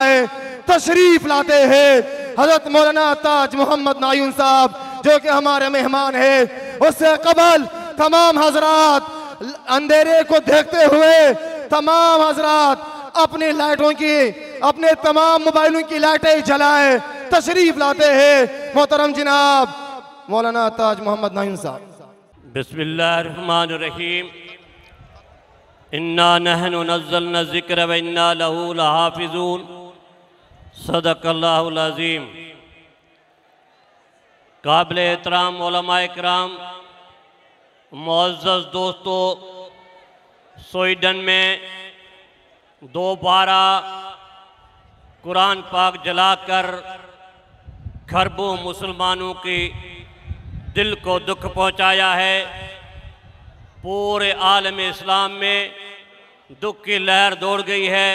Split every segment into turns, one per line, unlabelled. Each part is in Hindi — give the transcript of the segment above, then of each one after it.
तशरीफ़ लाते हैं। हज़रत मौलाना ताज मोहम्मद नायून साहब, जो कि हमारे मेहमान है, उससे कबल तमाम हजरात अंधेरे को देखते हुए तमाम हजरात अपनी लाइटों की, अपने तमाम मोबाइलों की लाइटें जलाए, तशरीफ़ लाते हैं। मोहतरम जनाब, मौलाना ताज मोहम्मद नायून साहब।
बिस्मिल्लाहिर्रहमानिर्रहीम। इन्ना नहनु नज़्ज़लना ज़िक्र व इन्ना लहू लहाफ़िज़ून। सदक़ल्लाहुल अज़ीम काबिल एहतराम कराम मुअज़्ज़ज़ दोस्तों, स्वीडन में दोबारा कुरान पाक जलाकर खरबों मुसलमानों की दिल को दुख पहुँचाया है। पूरे आलम इस्लाम में दुख की लहर दौड़ गई है।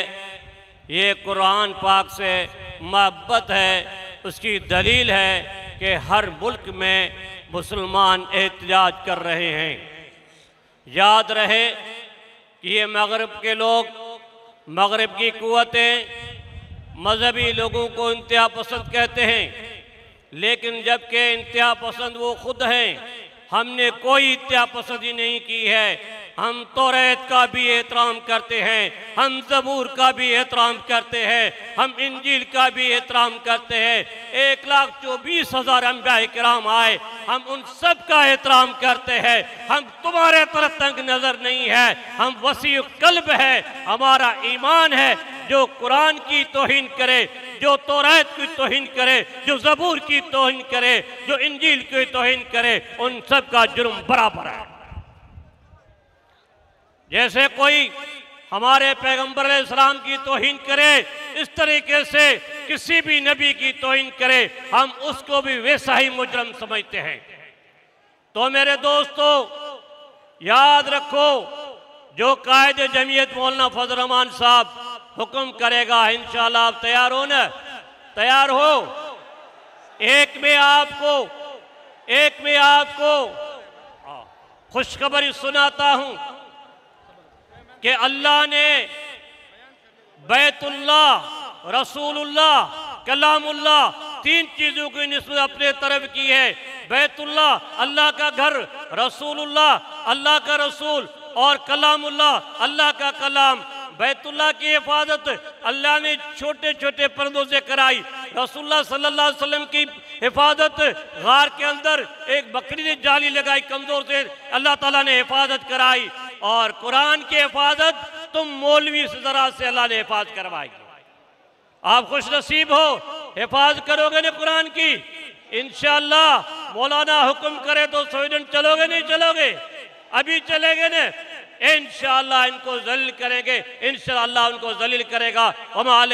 ये कुरान पाक से मोहब्बत है, उसकी दलील है कि हर मुल्क में मुसलमान एहतजाज कर रहे हैं। याद रहे कि ये मगरब के लोग, मगरब की क़वतें मजहबी लोगों को इंतहा पसंद कहते हैं, लेकिन जबकि इंतहा पसंद वो खुद हैं, हमने कोई इंतहा पसंदी नहीं की है। हम तोरेत का भी एहतराम करते हैं, हम जबूर का भी एहतराम करते हैं, हम इंजील का भी एहतराम करते हैं। एक लाख चौबीस हज़ार अम्बिया कराम आए, हम उन सब का एहतराम करते हैं। हम तुम्हारे तरफ़ तंग नज़र नहीं है, हम वसी कल्ब है, हमारा ईमान है, जो कुरान की तोहिन करे, जो तोरात की तोहिन करे, जो जबूर की तोहिन करे, जो इंजील की तोहिन करे, उन सब का जुर्म बराबर है। जैसे कोई हमारे पैगंबर इस्लाम की तोहिन करे, इस तरीके से किसी भी नबी की तोहिन करे, हम उसको भी वैसा ही मुजरम समझते हैं। तो मेरे दोस्तों, याद रखो, जो कायद जमीयत मौलाना फजल रहमान साहब हुक्म करेगा, इंशाल्लाह आप तैयार हो ना? तैयार हो? एक में आपको, एक में आपको खुशखबरी सुनाता हूँ। कि अल्लाह ने बैतुल्लाह, रसूलुल्लाह, कलामुल्लाह तीन चीज़ों की नस्बत अपने तरफ़ की है। बैतुल्लाह, अल्लाह का घर, रसूलुल्लाह, अल्लाह का रसूल और कलामुल्लाह, अल्लाह का कलाम। बैतुल्लाह की हिफाजत अल्लाह ने छोटे छोटे पर्दों से कराई। रसूलुल्लाह सल्लल्लाहु अलैहि वसल्लम की हिफाजत गार के अंदर एक बकरी ने जाली लगाई, कमज़ोर से। अल्लाह ताला ने हिफाजत कराई। और कुरान की हिफाजत तुम मौलवी जरा से अल्लाह ने हिफाजत करवाई आप खुश नसीब हो, हिफाजत करोगे ना कुरान की? इनशाला मौलाना हुक्म करे तो स्वीडन चलोगे नहीं चलोगे? अभी चलेगे ना इनशाला इनको जलील करेंगे इनशाला उनको जलील करेगा। हम आल